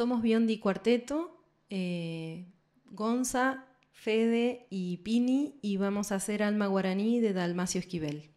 Somos Biondi Cuarteto, eh, Gonza, Fede y Pini y vamos a hacer Alma Guaraní de Dalmacio Esquivel.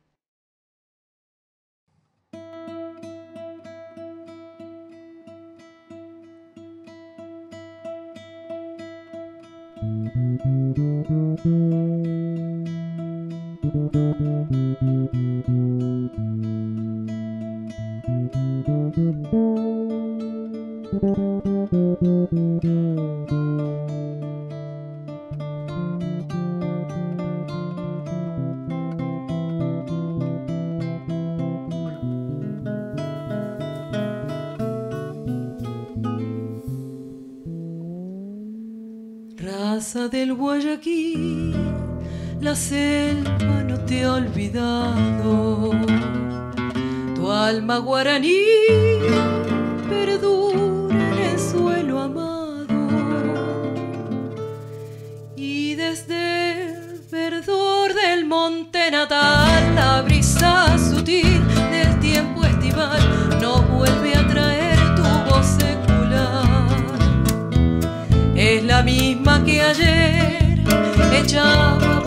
Raza del Guayaquil, la selva no te ha olvidado. Tu alma guaraní perdura misma que ayer echaba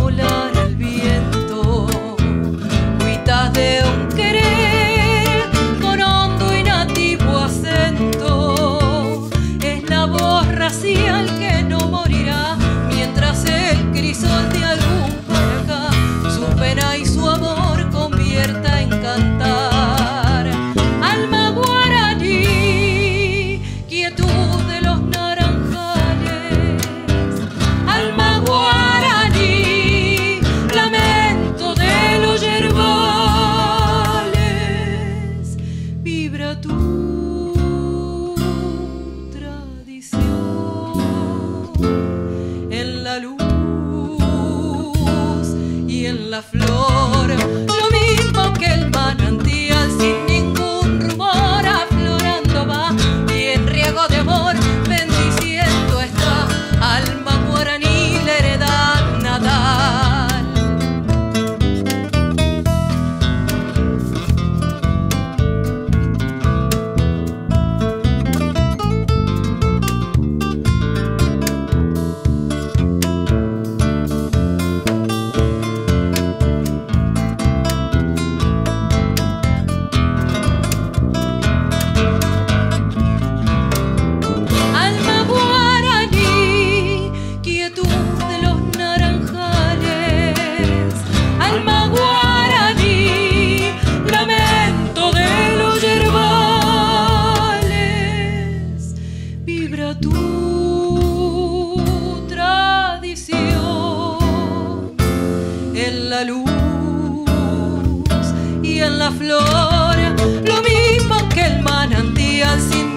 en la luz y en la flor. flor, lo mismo que el manantial sin